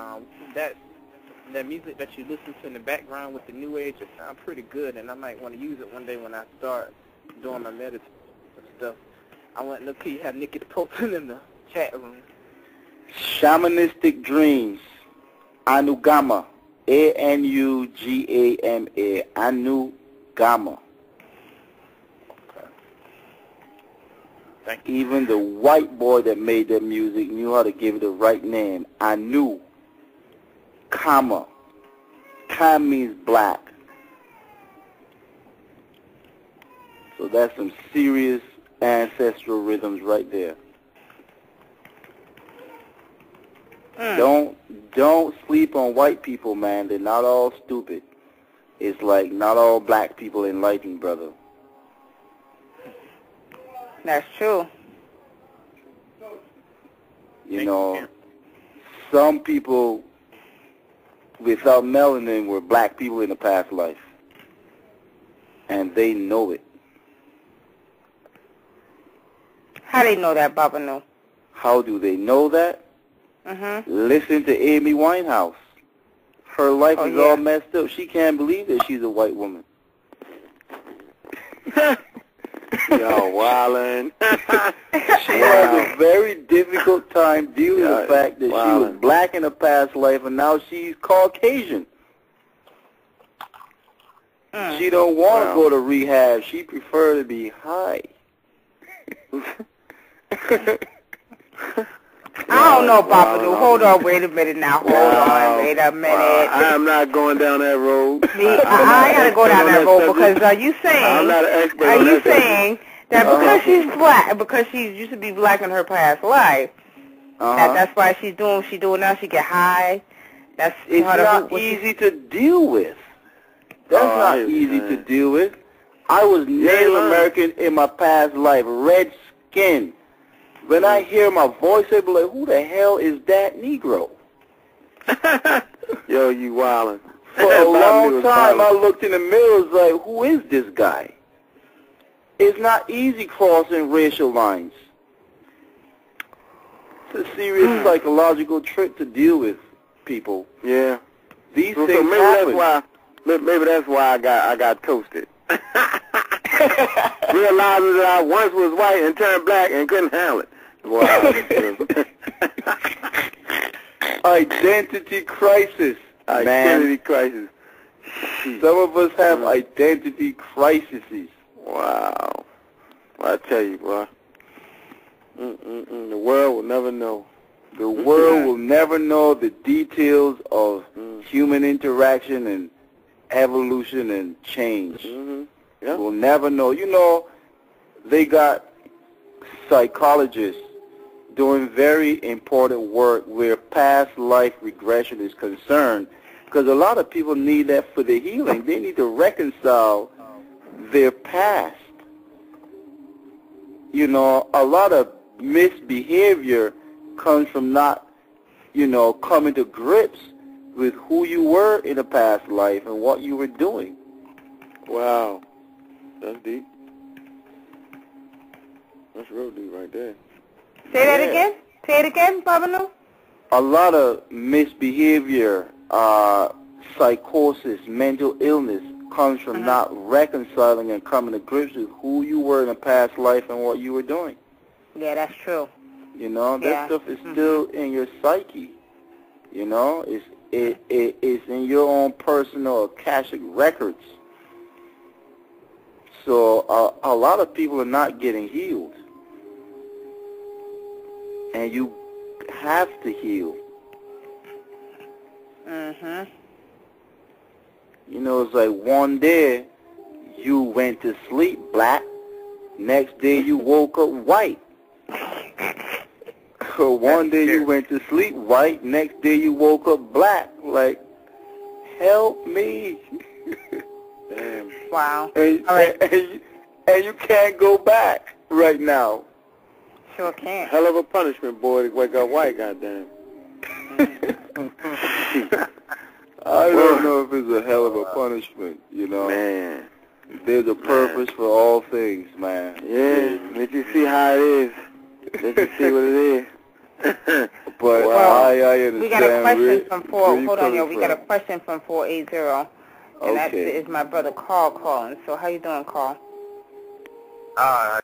um, that that music that you listen to in the background with the new age, it sounds pretty good, and I might want to use it one day when I start doing my meditation stuff. I want to look you have Nikki posting in the chat room. Shamanistic Dreams, Anugama, A-N-U-G-A-M-A, Anugama. Thank you. Even the white boy that made that music knew how to give it the right name. Anu, comma. Kam means black. So that's some serious ancestral rhythms right there. Mm. Don't don't sleep on white people, man. They're not all stupid. It's like not all black people enlightened, brother. That's true. You Thank know, you. some people without melanin were black people in a past life, and they know it. How they know that, Baba Nu? How do they know that? Mm-hmm. Listen to Amy Winehouse. Her life Oh, is yeah. all messed up. She can't believe that she's a white woman. Yo, wildin'. She has a very difficult time dealing with the fact that she was black in a past life and now she's Caucasian. Mm. She don't want to Wow. go to rehab. She prefer to be high. I don't know, Wow. knew. Hold on, wait a minute now. Hold Wow. on, wait a Wow, minute. I am not going down that road. Me, I, I gotta go down that road because are you I'm saying? not an expert Are you that subject. saying that Uh-huh. because she's black, because she used to be black in her past life, that Uh-huh. that's why she's doing what she's doing now? She get high. That's It's not she- easy to deal with. That's Oh, not easy you're to deal with. I was Native man. American in my past life, red skin. When I hear my voice, I be like, who the hell is that Negro? Yo, you wildin'. For a long time, I looked in the mirror, was like, who is this guy? It's not easy crossing racial lines. It's a serious hmm. psychological trick to deal with people. Yeah. These So, so things maybe happen. that's why. Maybe that's why I got I got toasted. Realizing that I once was white and turned black and couldn't handle it. Wow. Identity crisis, man. Identity crisis. Some of us have identity crises. Wow. I tell you, bro. Mm-mm-mm. The world will never know. The world will never know the details of Mm. human interaction and evolution and change. Mm-hmm. Yeah. We'll never know. You know, they got psychologists doing very important work where past life regression is concerned because a lot of people need that for their healing. They need to reconcile their past. You know, a lot of misbehavior comes from not, you know, coming to grips with who you were in a past life and what you were doing. Wow. That's deep. That's real deep right there. Say that Yeah. again. Say it again, knew. a lot of misbehavior, uh, psychosis, mental illness comes from Mhm. not reconciling and coming to grips with who you were in a past life and what you were doing. Yeah, that's true. You know, that Yeah. stuff is Mhm. still in your psyche. You know, it's it, it it's in your own personal akashic records. So uh, a lot of people are not getting healed, and you have to heal. Mhm. You know, it's like one day you went to sleep black, next day you woke up white. So one day you went to sleep white, next day you woke up black. Like, help me. Damn. Wow. and, All right. and, you, and you can't go back right now. Sure can. Hell of a punishment, boy, to wake up white, goddamn. I don't know if it's a hell of a punishment, you know. Man. There's a purpose for all things, man. Yeah. Let you see how it is. Let you see what it is. But Well, I, I understand. We got a question where- from four. Hold on, coming yo. We got a question from four eight zero, and that Okay. is my brother Carl calling. So how you doing, Carl? Uh,